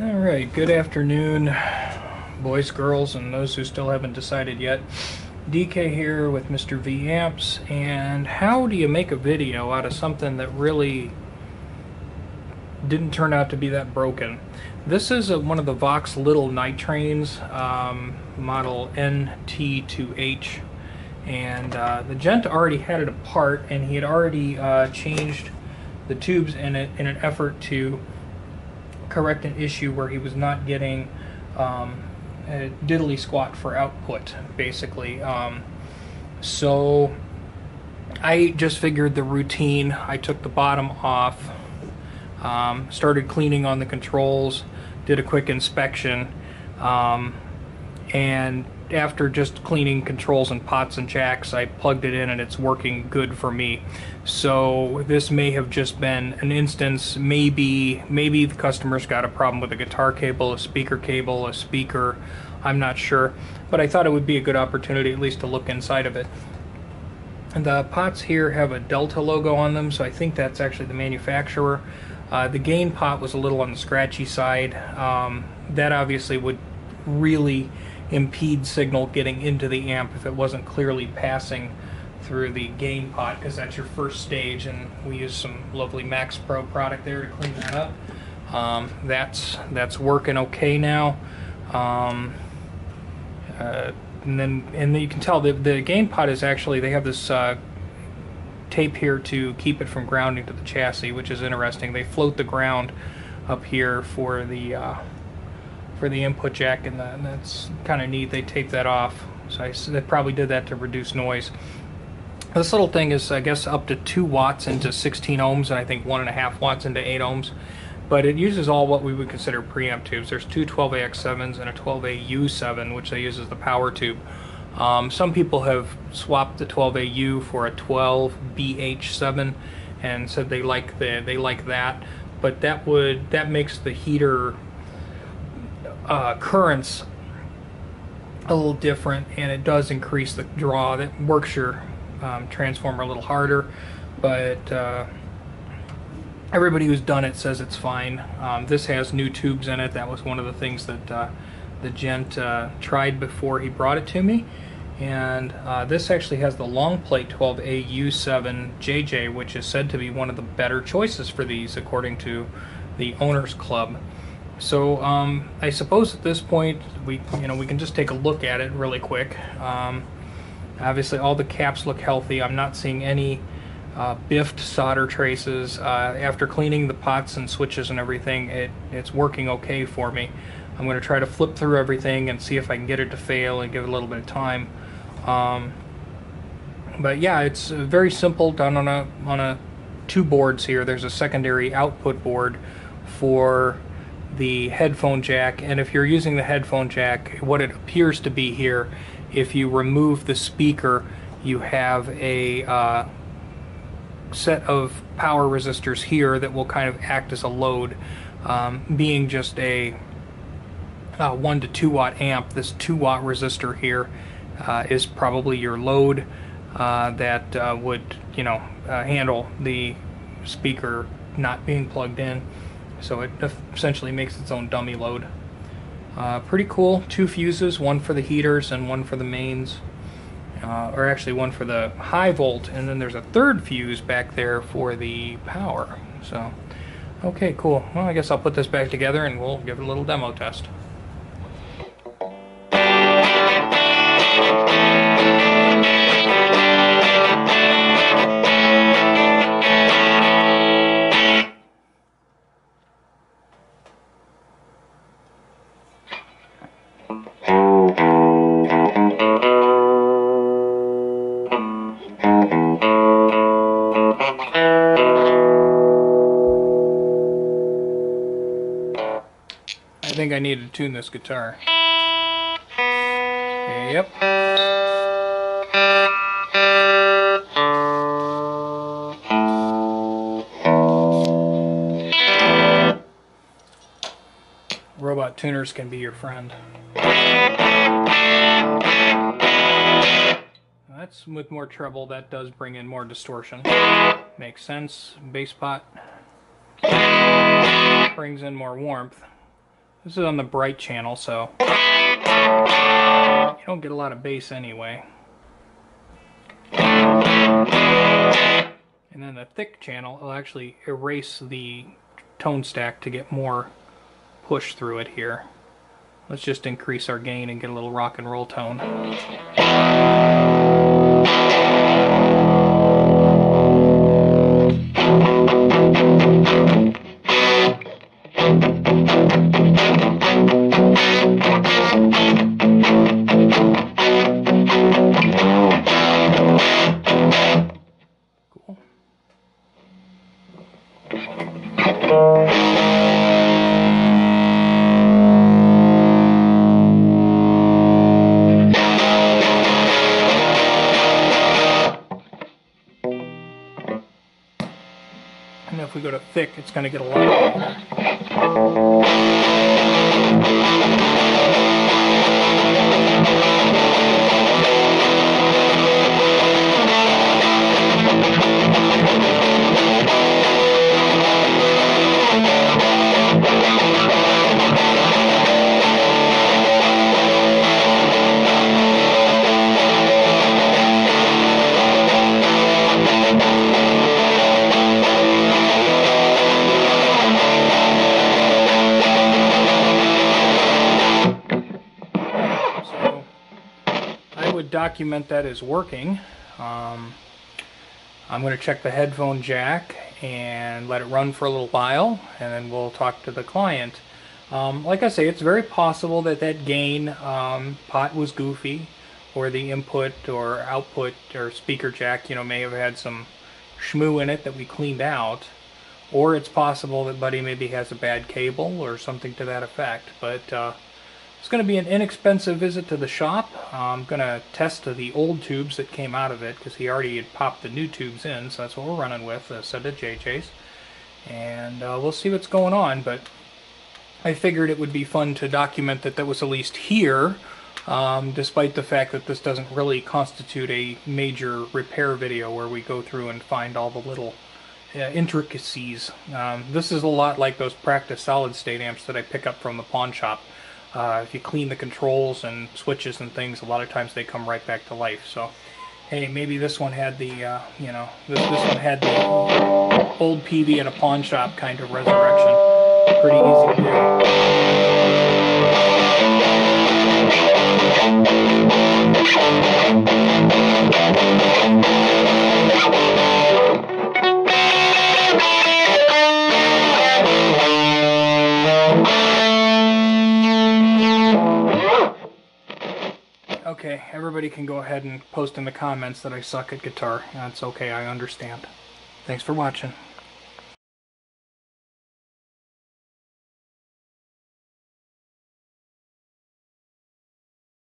All right, good afternoon, boys, girls, and those who still haven't decided yet. DK here with Mr. V Amps, and how do you make a video out of something that really didn't turn out to be that broken? This is a, one of the Vox Little Night Trains, um, model NT2H, and uh, the gent already had it apart, and he had already uh, changed the tubes in it in an effort to correct an issue where he was not getting um, a diddly squat for output, basically. Um, so I just figured the routine. I took the bottom off, um, started cleaning on the controls, did a quick inspection, um, and after just cleaning controls and pots and jacks, I plugged it in and it's working good for me. So this may have just been an instance. Maybe maybe the customer's got a problem with a guitar cable, a speaker cable, a speaker. I'm not sure, but I thought it would be a good opportunity at least to look inside of it. And the pots here have a Delta logo on them, so I think that's actually the manufacturer. Uh, the gain pot was a little on the scratchy side. Um, that obviously would really impede signal getting into the amp if it wasn't clearly passing through the gain pot because that's your first stage and we use some lovely Max Pro product there to clean that up. Um, that's that's working okay now. Um, uh, and then and then you can tell the the gain pot is actually they have this uh, tape here to keep it from grounding to the chassis, which is interesting. They float the ground up here for the uh, for the input jack and, the, and that's kind of neat. They tape that off. So I, they probably did that to reduce noise. This little thing is, I guess, up to 2 watts into 16 ohms, and I think 1.5 watts into 8 ohms. But it uses all what we would consider preamp tubes. There's two 12AX7s and a 12AU7, which they use as the power tube. Um, some people have swapped the 12AU for a 12BH7 and said they like the they like that, but that would that makes the heater uh, currents a little different and it does increase the draw that works your um, transformer a little harder but uh, everybody who's done it says it's fine. Um, this has new tubes in it. That was one of the things that uh, the gent uh, tried before he brought it to me. And uh, this actually has the long plate 12AU7JJ which is said to be one of the better choices for these according to the owners club so um, I suppose at this point we you know we can just take a look at it really quick. Um, obviously all the caps look healthy. I'm not seeing any uh, biffed solder traces. Uh, after cleaning the pots and switches and everything, it, it's working okay for me. I'm going to try to flip through everything and see if I can get it to fail and give it a little bit of time. Um, but yeah, it's very simple done on a on a two boards here. There's a secondary output board for the headphone jack and if you're using the headphone jack what it appears to be here if you remove the speaker you have a uh, set of power resistors here that will kind of act as a load um, being just a uh, 1 to 2 watt amp this 2 watt resistor here uh, is probably your load uh, that uh, would you know uh, handle the speaker not being plugged in so it essentially makes its own dummy load. Uh, pretty cool. Two fuses, one for the heaters and one for the mains. Uh, or actually one for the high volt, and then there's a third fuse back there for the power. So, okay, cool. Well, I guess I'll put this back together and we'll give it a little demo test. I think I need to tune this guitar. Yep. Robot tuners can be your friend. With more treble, that does bring in more distortion. Makes sense. Bass pot brings in more warmth. This is on the bright channel, so you don't get a lot of bass anyway. And then the thick channel will actually erase the tone stack to get more push through it here. Let's just increase our gain and get a little rock and roll tone. And if we go to thick, it's going to get a lot. Document that is working. Um, I'm going to check the headphone jack and let it run for a little while, and then we'll talk to the client. Um, like I say, it's very possible that that gain um, pot was goofy, or the input or output or speaker jack, you know, may have had some schmoo in it that we cleaned out. Or it's possible that Buddy maybe has a bad cable or something to that effect. But uh, it's going to be an inexpensive visit to the shop. I'm going to test the old tubes that came out of it because he already had popped the new tubes in, so that's what we're running with, a set of JJ's. And uh, we'll see what's going on, but I figured it would be fun to document that that was at least here, um, despite the fact that this doesn't really constitute a major repair video where we go through and find all the little uh, intricacies. Um, this is a lot like those practice solid state amps that I pick up from the pawn shop. Uh, if you clean the controls and switches and things, a lot of times they come right back to life. So, hey, maybe this one had the, uh, you know, this, this one had the old PV at a pawn shop kind of resurrection. Pretty easy to do. Okay, everybody can go ahead and post in the comments that I suck at guitar. That's okay, I understand. Thanks for watching.